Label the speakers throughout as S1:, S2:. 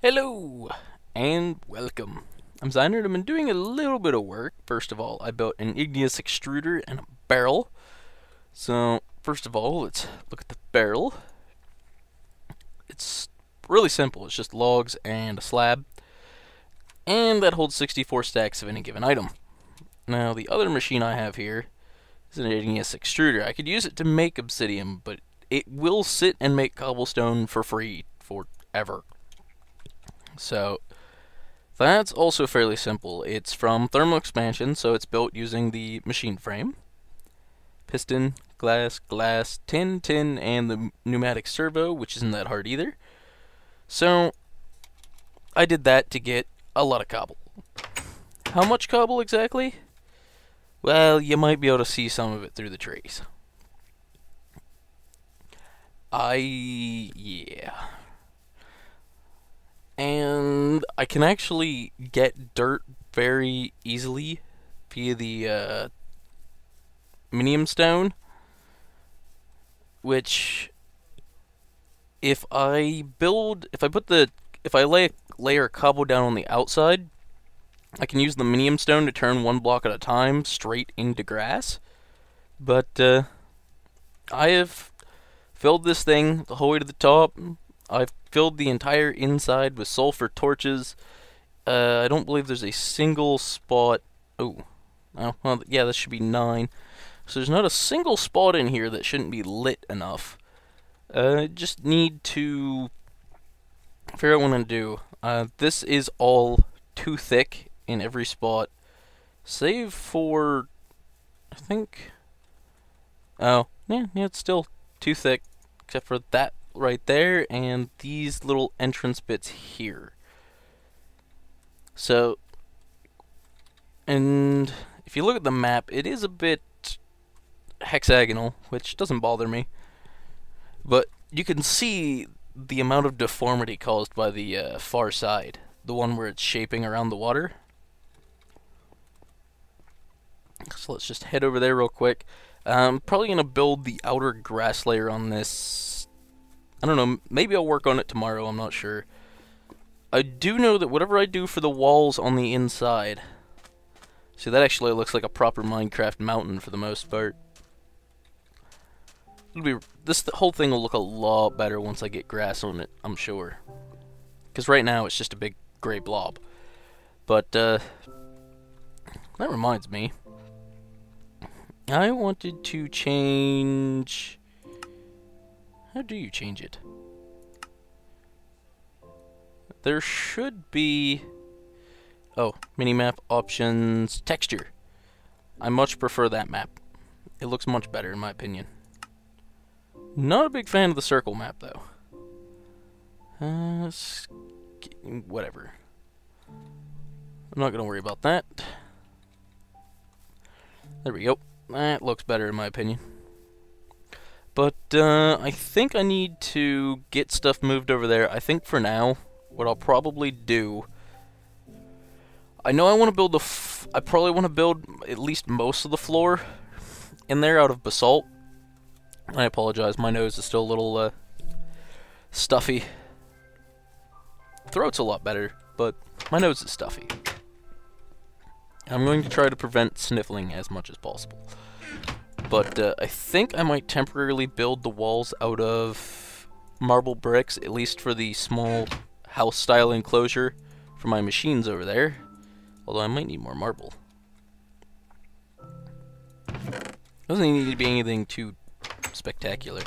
S1: Hello and welcome. I'm Zeinder and I've been doing a little bit of work. First of all, I built an igneous extruder and a barrel. So, first of all, let's look at the barrel. It's really simple. It's just logs and a slab. And that holds 64 stacks of any given item. Now, the other machine I have here is an igneous extruder. I could use it to make obsidian, but it will sit and make cobblestone for free forever. So that's also fairly simple. It's from thermal expansion, so it's built using the machine frame, piston, glass, glass, tin, tin, and the pneumatic servo, which isn't that hard either. So I did that to get a lot of cobble. How much cobble exactly? Well, you might be able to see some of it through the trees. I yeah and I can actually get dirt very easily via the uh, minium stone, which if I build, if I put the, if I lay a layer of cobble down on the outside, I can use the minium stone to turn one block at a time straight into grass. But uh, I have filled this thing the whole way to the top, I've filled the entire inside with sulfur torches. Uh, I don't believe there's a single spot. Oh, oh, well, yeah, that should be nine. So there's not a single spot in here that shouldn't be lit enough. Uh, just need to figure out what I'm gonna do. Uh, this is all too thick in every spot, save for, I think. Oh, yeah, yeah, it's still too thick, except for that right there and these little entrance bits here. So, and if you look at the map, it is a bit hexagonal, which doesn't bother me. But you can see the amount of deformity caused by the uh, far side, the one where it's shaping around the water. So let's just head over there real quick. I'm probably going to build the outer grass layer on this I don't know, maybe I'll work on it tomorrow, I'm not sure. I do know that whatever I do for the walls on the inside... See, that actually looks like a proper Minecraft mountain for the most part. It'll be this whole thing will look a lot better once I get grass on it, I'm sure. Because right now it's just a big gray blob. But, uh... That reminds me. I wanted to change... How do you change it? There should be... Oh, minimap options, texture. I much prefer that map. It looks much better in my opinion. Not a big fan of the circle map though. Uh, whatever. I'm not going to worry about that. There we go. That looks better in my opinion. But uh, I think I need to get stuff moved over there. I think for now, what I'll probably do... I know I want to build the... I probably want to build at least most of the floor in there out of basalt. I apologize, my nose is still a little uh, stuffy. Throat's a lot better, but my nose is stuffy. I'm going to try to prevent sniffling as much as possible. But uh, I think I might temporarily build the walls out of marble bricks, at least for the small house-style enclosure for my machines over there. Although I might need more marble. Doesn't need to be anything too spectacular.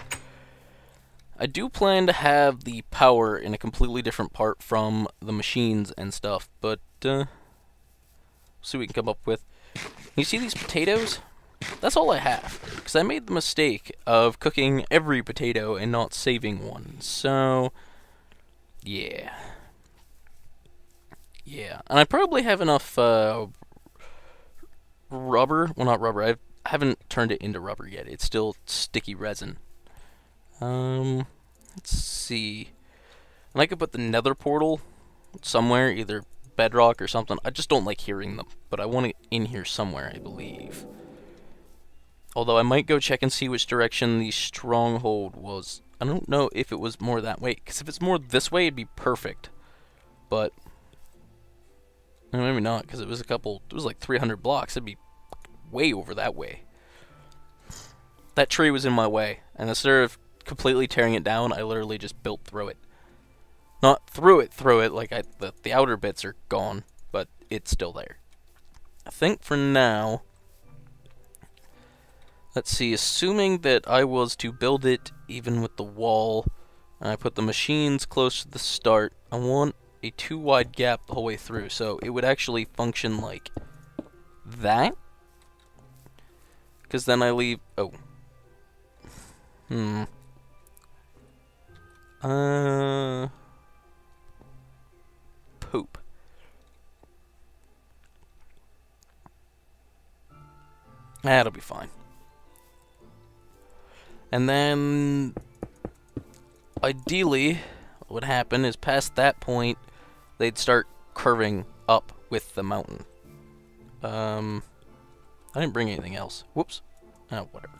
S1: I do plan to have the power in a completely different part from the machines and stuff, but uh, see what we can come up with. You see these potatoes? That's all I have. Because I made the mistake of cooking every potato and not saving one. So, yeah. Yeah. And I probably have enough uh, rubber. Well, not rubber. I've, I haven't turned it into rubber yet. It's still sticky resin. Um, let's see. And I could put the nether portal somewhere, either bedrock or something. I just don't like hearing them, but I want it in here somewhere, I believe. Although I might go check and see which direction the stronghold was. I don't know if it was more that way. Because if it's more this way, it'd be perfect. but maybe not because it was a couple. It was like 300 blocks. It'd be way over that way. That tree was in my way, and instead of completely tearing it down, I literally just built through it. Not through it, through it. Like I, the the outer bits are gone, but it's still there. I think for now. Let's see, assuming that I was to build it even with the wall, and I put the machines close to the start, I want a too wide gap the whole way through, so it would actually function like that. Because then I leave, oh. Hmm. Uh. Poop. That'll be fine. And then, ideally, what would happen is past that point, they'd start curving up with the mountain. Um, I didn't bring anything else. Whoops. Oh, whatever.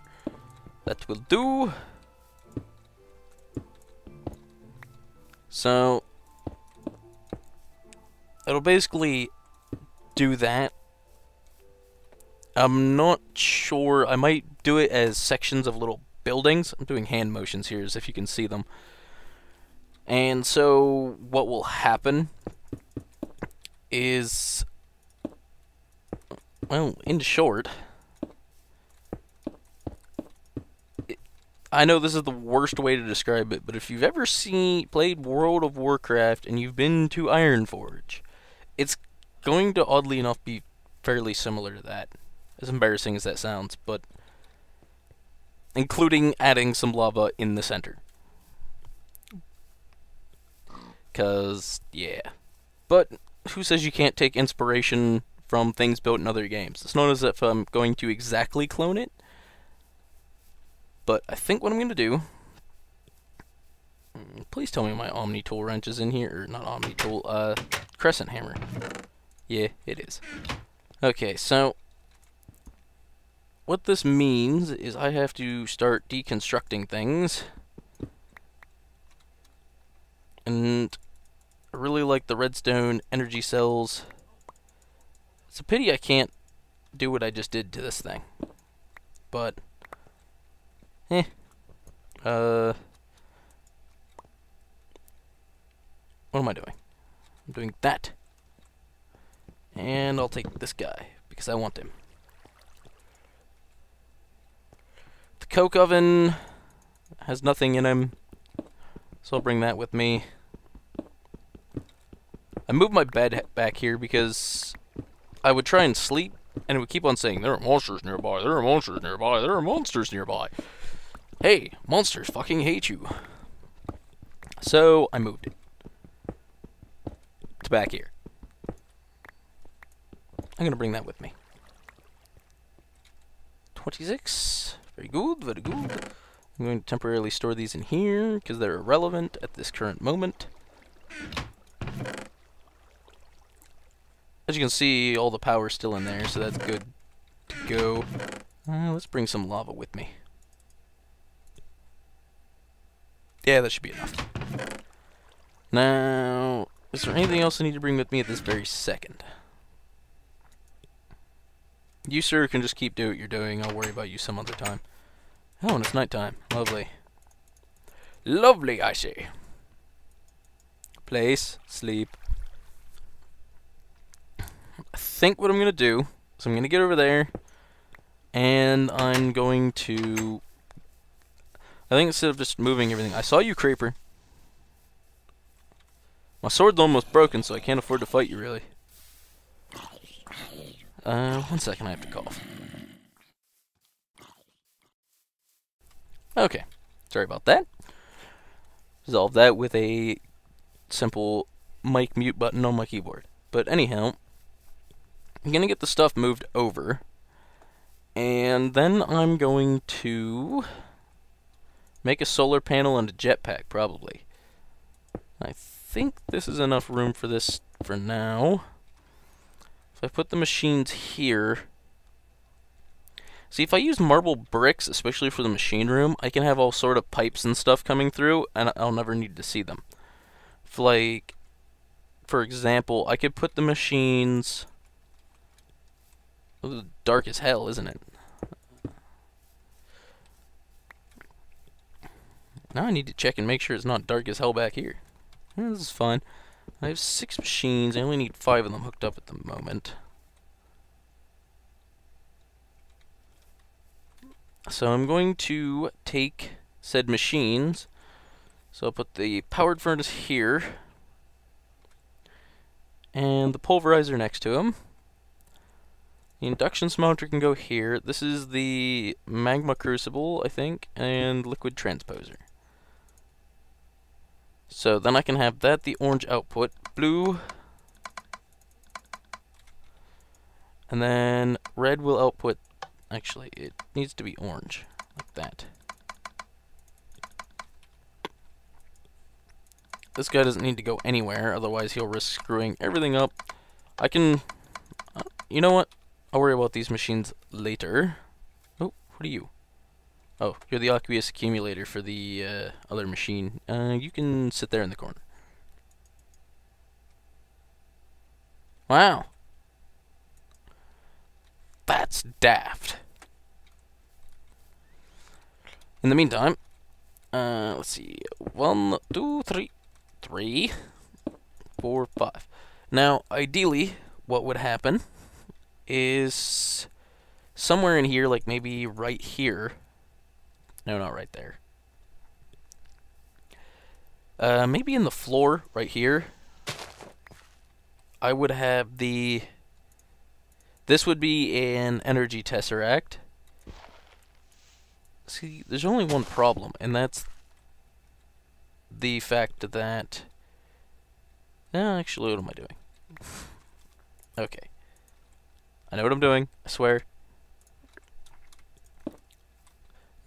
S1: That will do. So, it'll basically do that. I'm not sure. I might do it as sections of little buildings. I'm doing hand motions here as if you can see them. And so what will happen is, well, in short, I know this is the worst way to describe it, but if you've ever seen played World of Warcraft and you've been to Ironforge, it's going to oddly enough be fairly similar to that. As embarrassing as that sounds, but including adding some lava in the center. Cause yeah. But who says you can't take inspiration from things built in other games? It's not as if I'm going to exactly clone it. But I think what I'm gonna do hmm, Please tell me my Omni tool wrench is in here, or not Omni tool, uh, Crescent hammer. Yeah, it is. Okay, so what this means is I have to start deconstructing things. And I really like the redstone energy cells. It's a pity I can't do what I just did to this thing. But, eh. Uh, what am I doing? I'm doing that. And I'll take this guy, because I want him. Coke oven has nothing in him, so I'll bring that with me. I moved my bed back here because I would try and sleep, and it would keep on saying, there are monsters nearby, there are monsters nearby, there are monsters nearby. Hey, monsters fucking hate you. So, I moved it. To back here. I'm going to bring that with me. 26. Very good, very good. I'm going to temporarily store these in here because they're irrelevant at this current moment. As you can see, all the power's still in there, so that's good to go. Uh, let's bring some lava with me. Yeah, that should be enough. Now, is there anything else I need to bring with me at this very second? You, sir, can just keep doing what you're doing. I'll worry about you some other time. Oh, and it's nighttime. Lovely. Lovely, I say. Place, sleep. I think what I'm going to do is I'm going to get over there, and I'm going to... I think instead of just moving everything... I saw you, Creeper. My sword's almost broken, so I can't afford to fight you, really. Uh, one second, I have to cough. Okay, sorry about that. Resolve that with a simple mic mute button on my keyboard. But anyhow, I'm going to get the stuff moved over. And then I'm going to make a solar panel and a jetpack, probably. I think this is enough room for this for now. If I put the machines here... See, if I use marble bricks, especially for the machine room, I can have all sort of pipes and stuff coming through, and I'll never need to see them. If, like, for example, I could put the machines... Dark as hell, isn't it? Now I need to check and make sure it's not dark as hell back here. this is fine. I have six machines. I only need five of them hooked up at the moment. So I'm going to take said machines. So I'll put the powered furnace here. And the pulverizer next to him. The induction smelter can go here. This is the magma crucible, I think, and liquid transposer. So then I can have that, the orange output, blue, and then red will output, actually, it needs to be orange, like that. This guy doesn't need to go anywhere, otherwise he'll risk screwing everything up. I can, uh, you know what, I'll worry about these machines later. Oh, what are you? Oh, you're the aqueous accumulator for the uh, other machine. Uh, you can sit there in the corner. Wow. That's daft. In the meantime, uh, let's see. One, two, three, three, four, five. Now, ideally, what would happen is somewhere in here, like maybe right here, no, not right there. Uh, maybe in the floor, right here. I would have the... This would be an energy tesseract. See, there's only one problem, and that's the fact that... No, actually, what am I doing? okay. I know what I'm doing, I swear.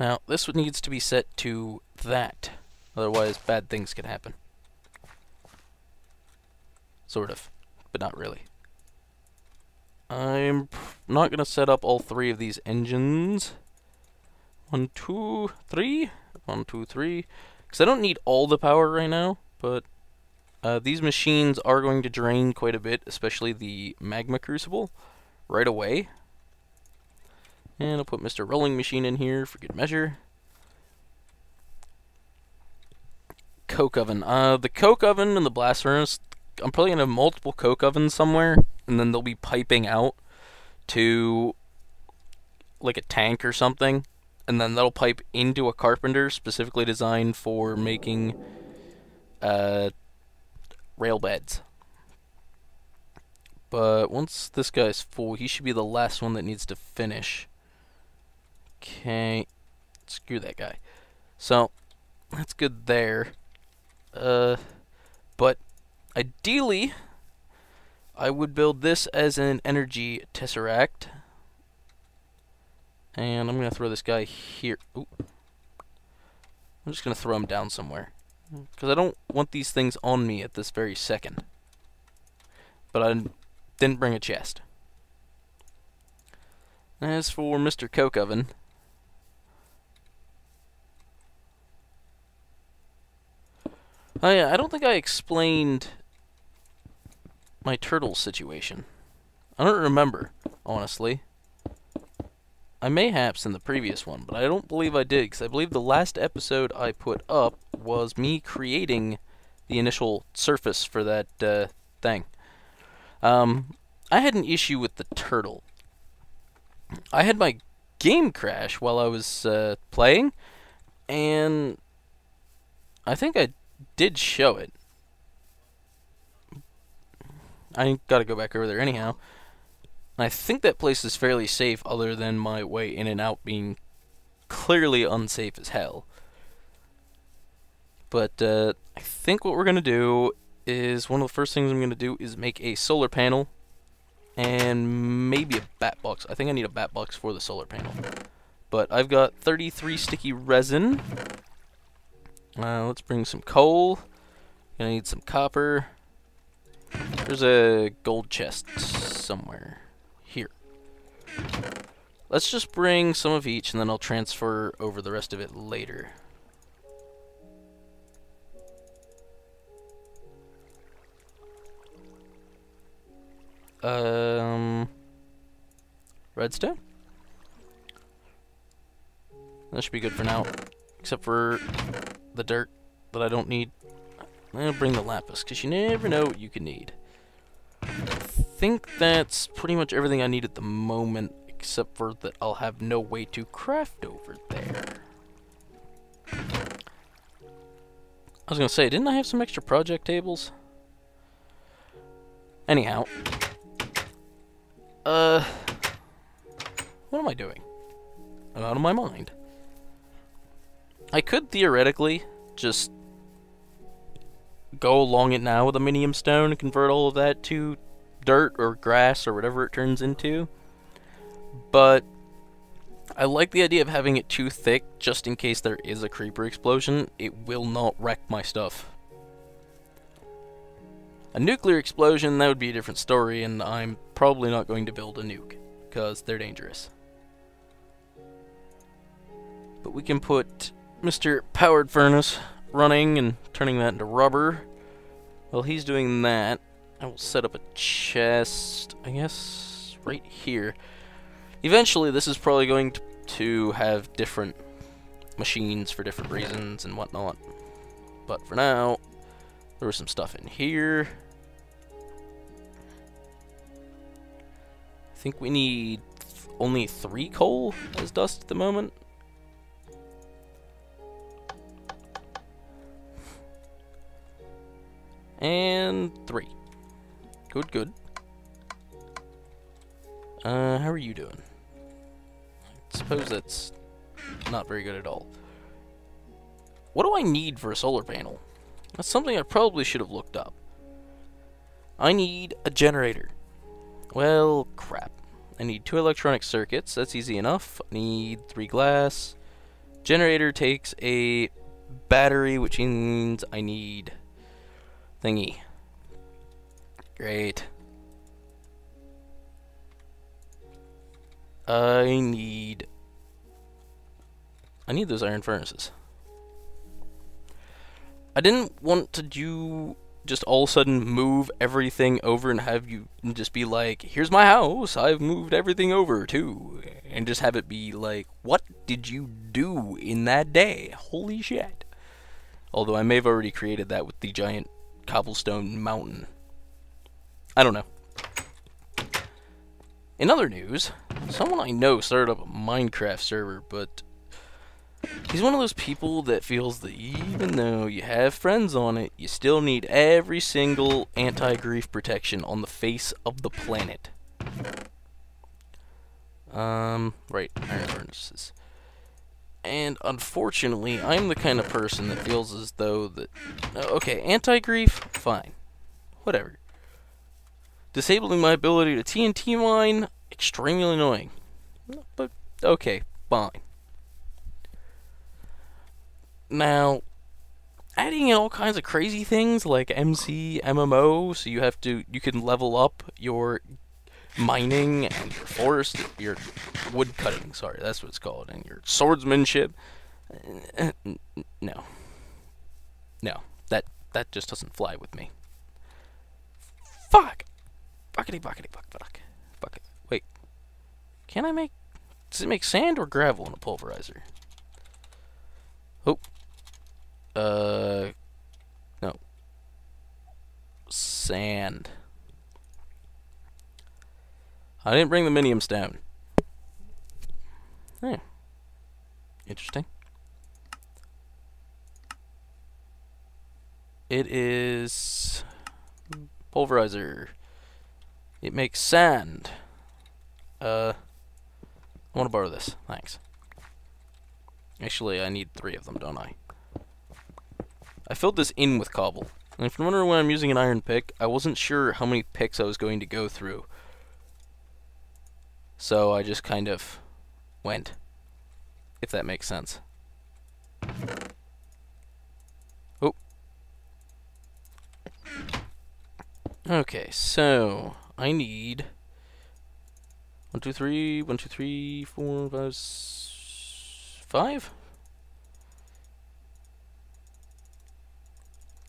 S1: Now, this needs to be set to that. Otherwise, bad things can happen. Sort of, but not really. I'm not going to set up all three of these engines. One, two, three. One, two, three. Because I don't need all the power right now, but uh, these machines are going to drain quite a bit, especially the magma crucible, right away. And I'll put Mr. Rolling Machine in here for good measure. Coke oven. Uh, the coke oven and the blast furnace, I'm probably going to have multiple coke ovens somewhere, and then they'll be piping out to like a tank or something, and then that'll pipe into a carpenter specifically designed for making uh, rail beds. But once this guy's full, he should be the last one that needs to finish. Okay. Screw that guy. So, that's good there. Uh, but ideally, I would build this as an energy tesseract. And I'm going to throw this guy here. Ooh. I'm just going to throw him down somewhere. Because I don't want these things on me at this very second. But I didn't bring a chest. As for Mr. Coke Oven, Oh yeah, I don't think I explained my turtle situation. I don't remember, honestly. I may have in the previous one, but I don't believe I did, because I believe the last episode I put up was me creating the initial surface for that uh, thing. Um, I had an issue with the turtle. I had my game crash while I was uh, playing, and I think I did show it. I gotta go back over there anyhow. I think that place is fairly safe other than my way in and out being clearly unsafe as hell. But uh, I think what we're to do is one of the first things I'm to do is make a solar panel and maybe a bat box. I think I need a bat box for the solar panel. But I've got 33 sticky resin uh, let's bring some coal. Gonna need some copper. There's a gold chest somewhere. Here. Let's just bring some of each and then I'll transfer over the rest of it later. Um, redstone. That should be good for now, except for the dirt that I don't need. I'll bring the lapis, because you never know what you can need. I think that's pretty much everything I need at the moment, except for that I'll have no way to craft over there. I was gonna say, didn't I have some extra project tables? Anyhow. Uh... What am I doing? I'm out of my mind. I could theoretically just go along it now with a minium stone and convert all of that to dirt or grass or whatever it turns into. But I like the idea of having it too thick just in case there is a creeper explosion. It will not wreck my stuff. A nuclear explosion, that would be a different story, and I'm probably not going to build a nuke, because they're dangerous. But we can put Mr. Powered Furnace running and turning that into rubber. While he's doing that, I will set up a chest, I guess, right here. Eventually, this is probably going to, have different machines for different reasons and whatnot. But for now, there was some stuff in here. I think we need th only three coal as dust at the moment. And three. Good, good. Uh, how are you doing? I suppose that's not very good at all. What do I need for a solar panel? That's something I probably should have looked up. I need a generator. Well, crap. I need two electronic circuits. That's easy enough. I need three glass. Generator takes a battery, which means I need thingy. Great. I need... I need those iron furnaces. I didn't want to do just all of a sudden move everything over and have you just be like, here's my house, I've moved everything over too. And just have it be like, what did you do in that day? Holy shit. Although I may have already created that with the giant cobblestone mountain. I don't know. In other news, someone I know started up a Minecraft server, but he's one of those people that feels that even though you have friends on it, you still need every single anti-grief protection on the face of the planet. Um, right, iron furnaces. And unfortunately, I'm the kind of person that feels as though that... Okay, anti-grief, fine. Whatever. Disabling my ability to TNT mine, extremely annoying. But, okay, fine. Now, adding in all kinds of crazy things like MC, MMO, so you have to, you can level up your mining and your forest, your wood cutting, sorry, that's what it's called, and your swordsmanship. No. No. That that just doesn't fly with me. Fuck! Buckety buckety buck. Fuck it. Wait. Can I make does it make sand or gravel in a pulverizer? Oh. Uh no. Sand. I didn't bring the miniums down. Hmm. Interesting. It is pulverizer. It makes sand. Uh, I want to borrow this. Thanks. Actually, I need three of them, don't I? I filled this in with cobble. And if you're wondering why I'm using an iron pick, I wasn't sure how many picks I was going to go through. So I just kind of went, if that makes sense. Oh. Okay, so I need one, two, three, one, two, three, four, five, five.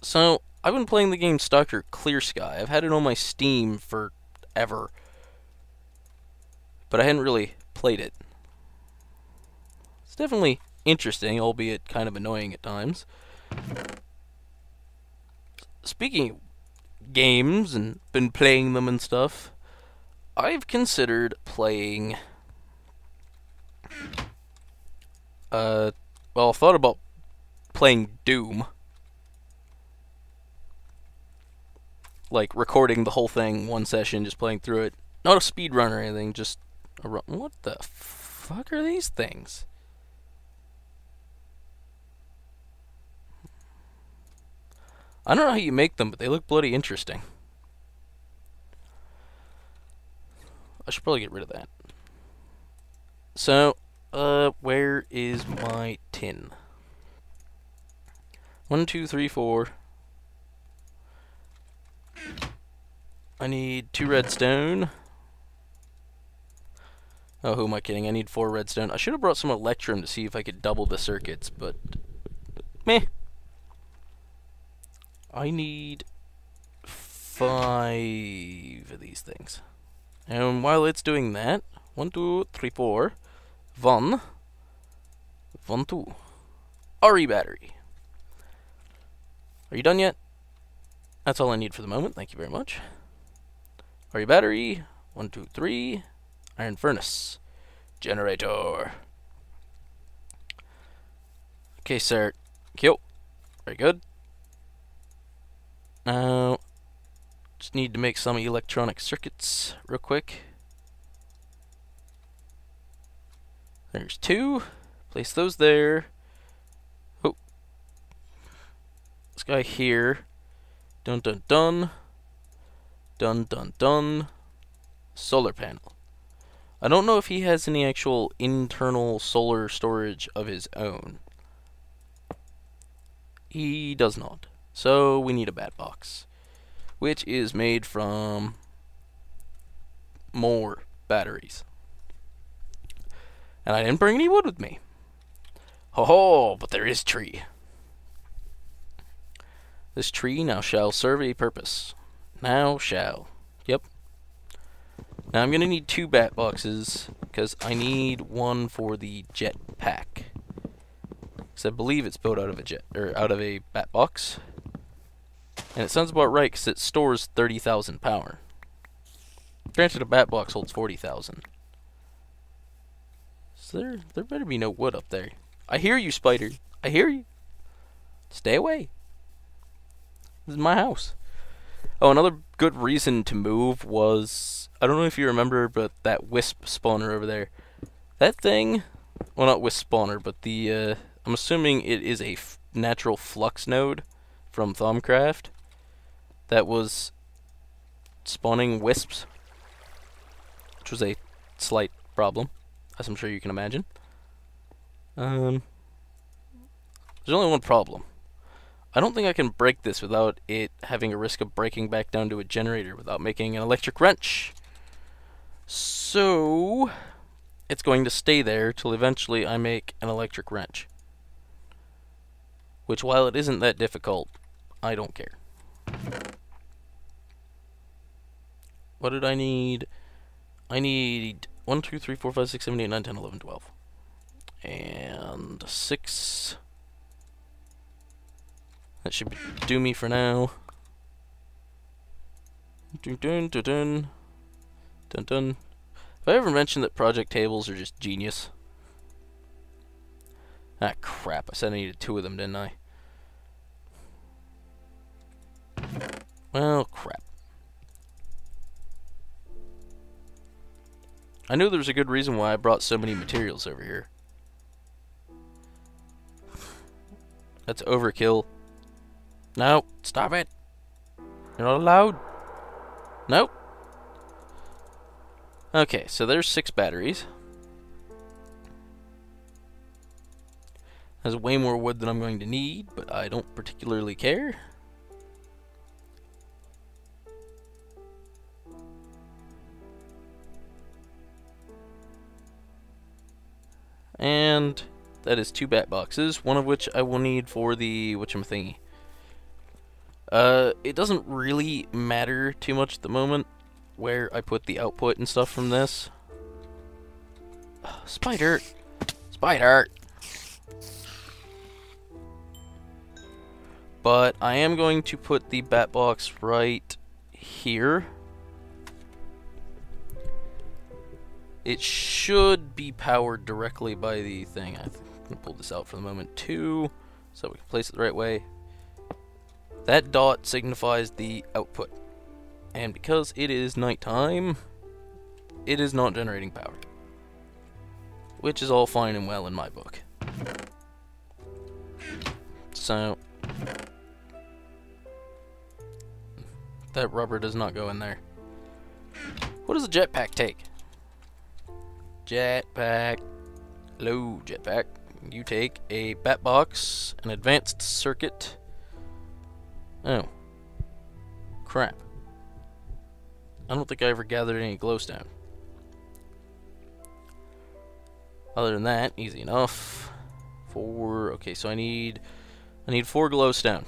S1: So I've been playing the game Stalker Clear Sky. I've had it on my Steam for ever. But I hadn't really played it. It's definitely interesting, albeit kind of annoying at times. Speaking games and been playing them and stuff, I've considered playing. Uh, well, I thought about playing Doom. Like recording the whole thing one session, just playing through it. Not a speed run or anything, just a run. What the fuck are these things? I don't know how you make them, but they look bloody interesting. I should probably get rid of that. So, uh, where is my tin? One, two, three, four. I need two redstone. Oh, who am I kidding? I need four redstone. I should have brought some electrum to see if I could double the circuits, but... Meh. I need five of these things. And while it's doing that, one, two, three, four, one, one, two, RE battery. Are you done yet? That's all I need for the moment. Thank you very much. RE battery, one, two, three, iron furnace, generator. Okay, sir. Kill. Very good. Now, just need to make some electronic circuits real quick. There's two. Place those there. Oh. This guy here. Dun dun dun. Dun dun dun. Solar panel. I don't know if he has any actual internal solar storage of his own. He does not. So we need a bat box, which is made from more batteries. And I didn't bring any wood with me. Ho ho, but there is tree. This tree now shall serve a purpose. Now shall. Yep. Now I'm gonna need two bat boxes because I need one for the jet pack. Because I believe it's built out of a jet or out of a bat box. And it sounds about right because it stores 30,000 power. Granted, a bat box holds 40,000. So there, there better be no wood up there. I hear you, spider. I hear you. Stay away. This is my house. Oh, another good reason to move was I don't know if you remember, but that wisp spawner over there. That thing, well, not wisp spawner, but the uh, I'm assuming it is a natural flux node from Thaumcraft that was spawning wisps, which was a slight problem, as I'm sure you can imagine. Um, there's only one problem. I don't think I can break this without it having a risk of breaking back down to a generator without making an electric wrench. So, it's going to stay there till eventually I make an electric wrench. Which, while it isn't that difficult, I don't care. What did I need? I need 1, 2, 3, 4, 5, 6, 7, 8, 9, 10, 11, 12. And 6. That should do me for now. Dun dun dun dun. Dun dun. Have I ever mentioned that project tables are just genius? Ah, crap. I said I needed two of them, didn't I? Well, crap. I knew there was a good reason why I brought so many materials over here. That's overkill. No, stop it. You're not allowed. Nope. Okay, so there's six batteries. Has way more wood than I'm going to need, but I don't particularly care. And that is two bat boxes, one of which I will need for the whatchamthingy. Uh, it doesn't really matter too much at the moment. where I put the output and stuff from this. Spider! Spider! But I am going to put the bat box right here. It should be powered directly by the thing. I'm gonna pull this out for the moment too, so we can place it the right way. That dot signifies the output. And because it is nighttime, it is not generating power. Which is all fine and well in my book. So, that rubber does not go in there. What does a jetpack take? Jetpack. Hello, jetpack. You take a bat box, an advanced circuit. Oh. Crap. I don't think I ever gathered any glowstone. Other than that, easy enough. Four. Okay, so I need I need four glowstone.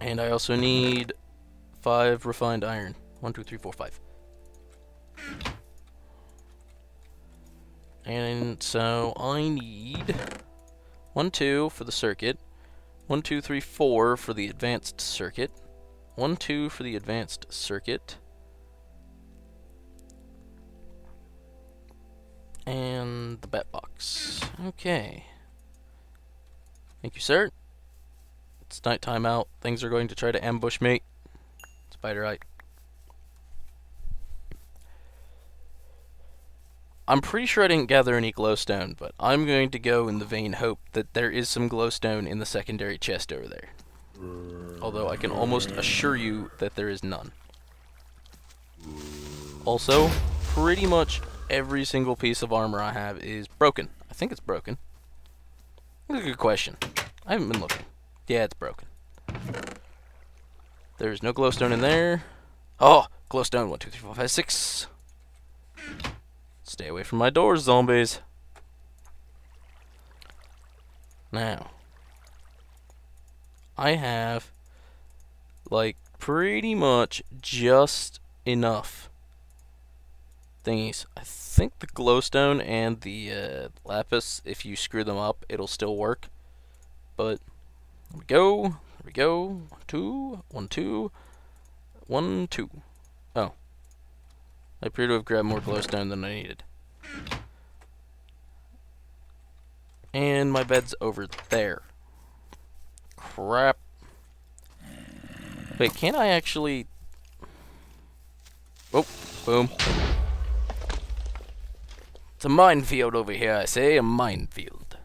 S1: And I also need five refined iron. One, two, three, four, five. And so I need one, two for the circuit, one, two, three, four for the advanced circuit, one, two for the advanced circuit, and the bat box. Okay. Thank you, sir. It's nighttime out. Things are going to try to ambush me. Spider-Eye. I'm pretty sure I didn't gather any glowstone, but I'm going to go in the vain hope that there is some glowstone in the secondary chest over there. Although I can almost assure you that there is none. Also, pretty much every single piece of armor I have is broken. I think it's broken. That's a good question. I haven't been looking. Yeah, it's broken. There's no glowstone in there. Oh, glowstone. One, two, three, four, five, six. Stay away from my doors, zombies. Now, I have, like, pretty much just enough thingies. I think the glowstone and the uh, lapis, if you screw them up, it'll still work. But, there we go. We go. Two. One, two. One, two. Oh. I appear to have grabbed more glowstone than I needed. And my bed's over there. Crap. Wait, can I actually... Oh, boom. It's a minefield over here, I say. A minefield.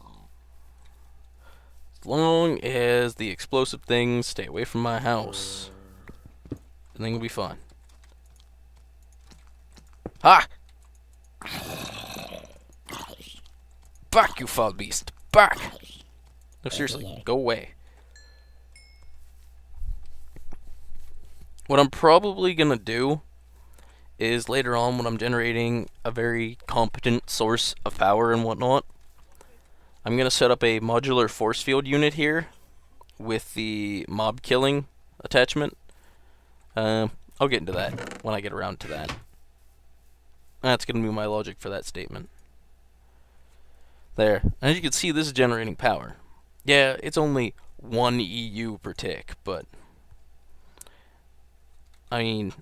S1: As long as the explosive things stay away from my house, then will be fine. Ha! Back, you foul beast! Back! No, seriously, go away. What I'm probably gonna do is later on when I'm generating a very competent source of power and whatnot, I'm going to set up a modular force field unit here with the mob killing attachment. Uh, I'll get into that when I get around to that. That's going to be my logic for that statement. There. As you can see, this is generating power. Yeah, it's only 1 EU per tick, but... I mean,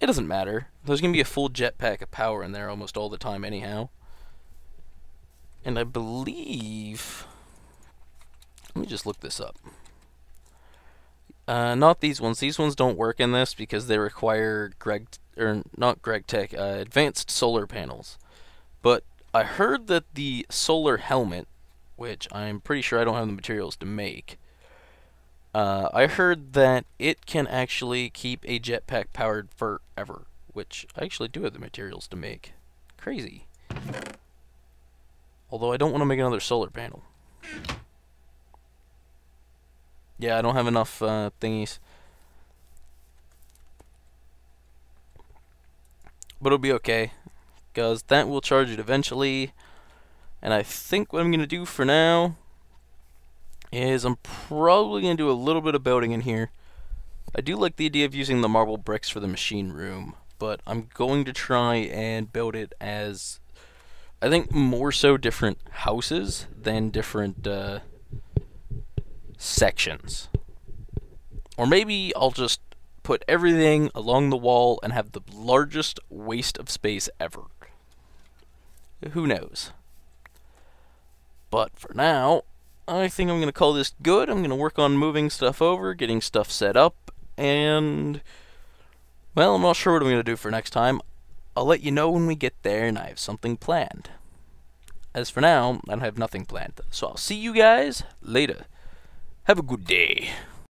S1: it doesn't matter. There's going to be a full jetpack of power in there almost all the time anyhow. And I believe... Let me just look this up. Uh, not these ones. These ones don't work in this because they require Greg or not Greg Tech uh, advanced solar panels. But I heard that the solar helmet, which I'm pretty sure I don't have the materials to make. Uh, I heard that it can actually keep a jetpack powered forever, which I actually do have the materials to make. Crazy. Although I don't want to make another solar panel. Yeah, I don't have enough uh, thingies. But it'll be okay. Because that will charge it eventually. And I think what I'm going to do for now is I'm probably going to do a little bit of building in here. I do like the idea of using the marble bricks for the machine room, but I'm going to try and build it as, I think, more so different houses than different uh, sections. Or maybe I'll just put everything along the wall and have the largest waste of space ever. Who knows? But for now, I think I'm going to call this good. I'm going to work on moving stuff over, getting stuff set up, and. Well, I'm not sure what I'm going to do for next time. I'll let you know when we get there and I have something planned. As for now, I don't have nothing planned. So I'll see you guys later. Have a good day.